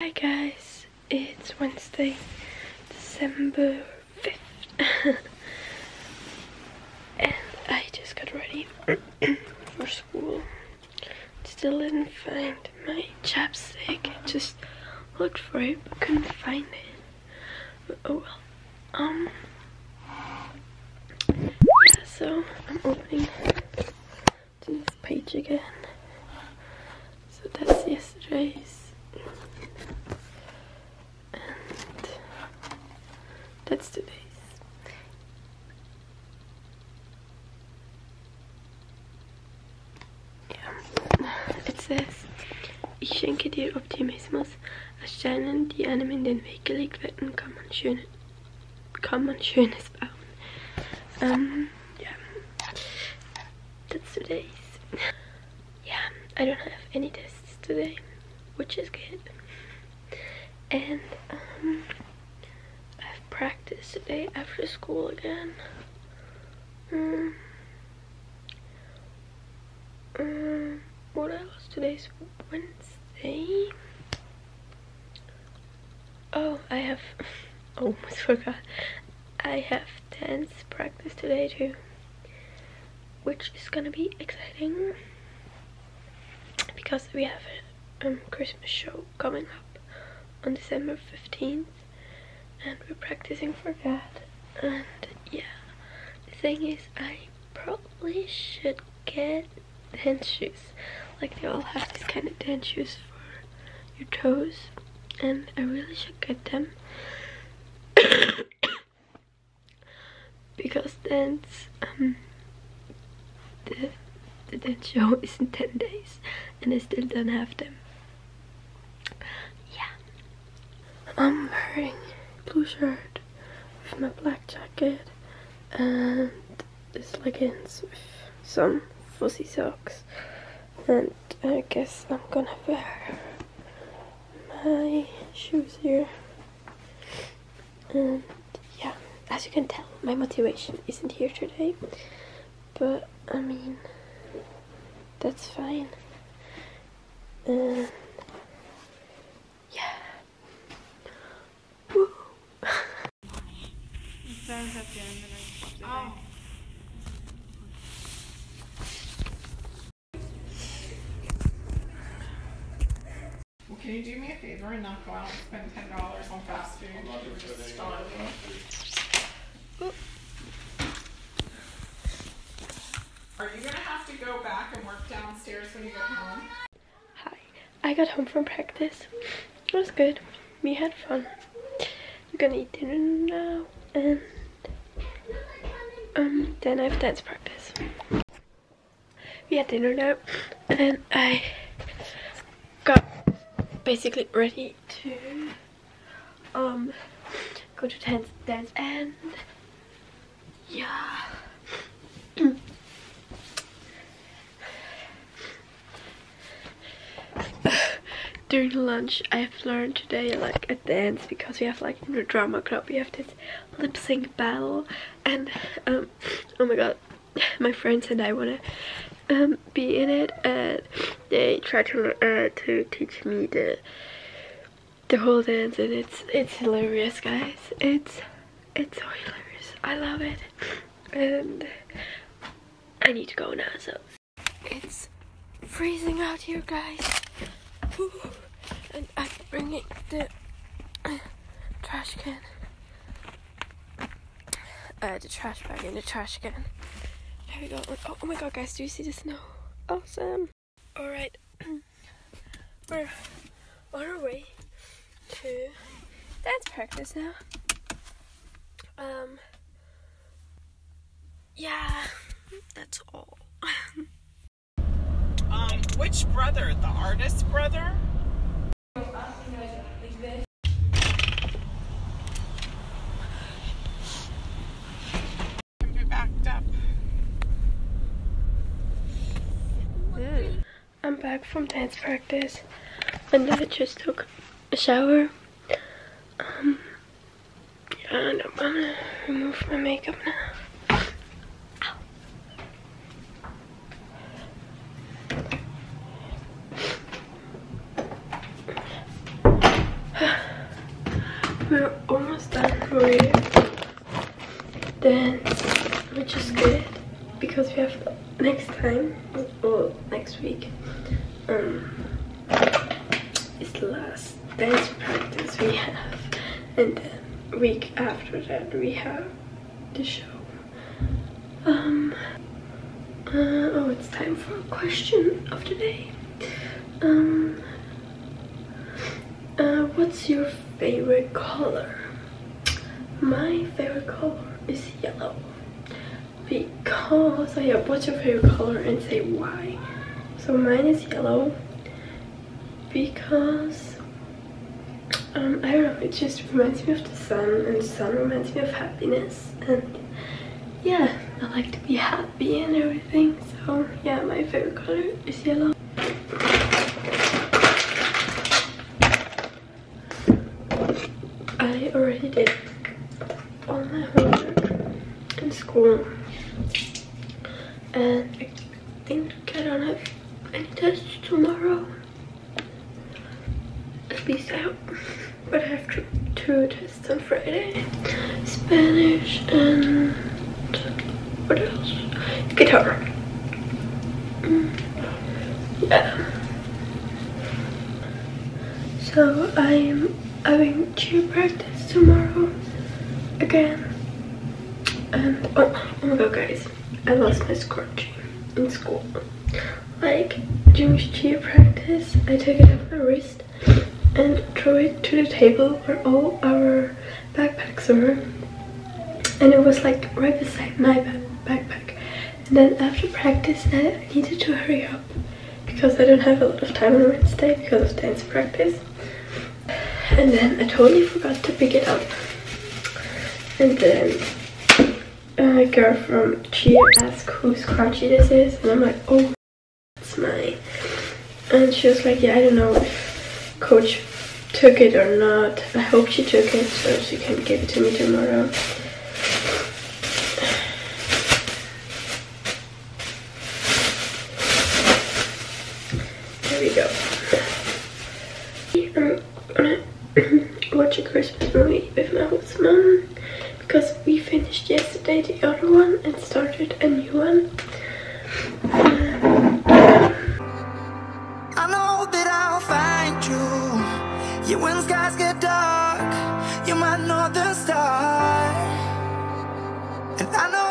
Hi guys, it's Wednesday, December 5th. and I just got ready for school. Still didn't find my chapstick. Just looked for it but couldn't find it. But Oh well. Um yeah, so I'm opening this page again. So that's yesterday's and that's today's. Ja. It says, ich schenke dir Optimismus. Als Steinen, die einem in den Weg gelegt werden, kann man, schön, kann man Schönes bauen. Um, yeah. That's today's. Yeah, I don't have any tests today, which is good. And um, practice today after school again. Um, um, what else? Today's Wednesday. Oh, I have almost forgot. I have dance practice today too, which is gonna be exciting because we have a um, Christmas show coming up on December 15th and we're practicing for that and yeah. The thing is I probably should get dance shoes. Like they all have these kind of dance shoes for your toes. And I really should get them. Because dance um the the dance show is in 10 days. And I still don't have them. Yeah. I'm wearing blue shirt with my black jacket and this leggings with some fuzzy socks and I guess I'm gonna wear my shoes here. And yeah as you can tell my motivation isn't here today but I mean that's fine. And yeah Woo. Oh. Well, can you do me a favor and not go out and spend ten dollars on fast food? You're just starving. Are you gonna have to go back and work downstairs when you get home? Hi, I got home from practice. It was good. We had fun. We're gonna eat dinner now and um then I have dance practice. We had dinner now and I got basically ready to um go to dance dance and yeah. During lunch I have learned today like a dance because we have like in the drama club we have this lip sync battle and um oh my god my friends and I wanna um be in it and they try to uh to teach me the the whole dance and it's it's hilarious guys. It's it's so hilarious. I love it. And I need to go now so it's freezing out here guys. And I'm bringing the uh, trash can. Uh, the trash bag in the trash can there we go. Oh, oh my god guys do you see the snow? Awesome. All right. We're on our way to dance practice now. Um yeah that's all. Um, which brother? The artist brother? Can be backed up. I'm back from dance practice and I just took a shower. Um, and I'm gonna remove my makeup now. Ow. We're almost done with dance, which is good because we have next time, or next week, um, is the last dance practice we have, and then week after that we have the show. Um, uh, oh, it's time for a question of the day. Um, uh, what's your favorite color? My favorite color is yellow. Because, oh yeah, what's your favorite color and say why? So mine is yellow because, um, I don't know, it just reminds me of the sun and the sun reminds me of happiness and yeah, I like to be happy and everything. So yeah, my favorite color is yellow. I already did all my homework in school and I think I don't have any tests tomorrow. At least I hope. But I have two, tests on Friday. Spanish and what else? Guitar. Mm. Yeah. So I'm having cheer practice tomorrow again. And oh, oh my god guys, I lost my scrunchie in school. Like during cheer practice, I took it off my wrist and threw it to the table where all our backpacks were. And it was like right beside my backpack. And then after practice, I needed to hurry up because I don't have a lot of time on Wednesday because of dance practice. And then I totally forgot to pick it up. And then a girl from Cheer asked whose scrunchie this is. And I'm like, oh. And she was like, yeah, I don't know if coach took it or not. I hope she took it so she can give it to me tomorrow. There we go. I'm gonna watch a Christmas movie with my husband because we finished yesterday the other one and started a new one. The star. And I know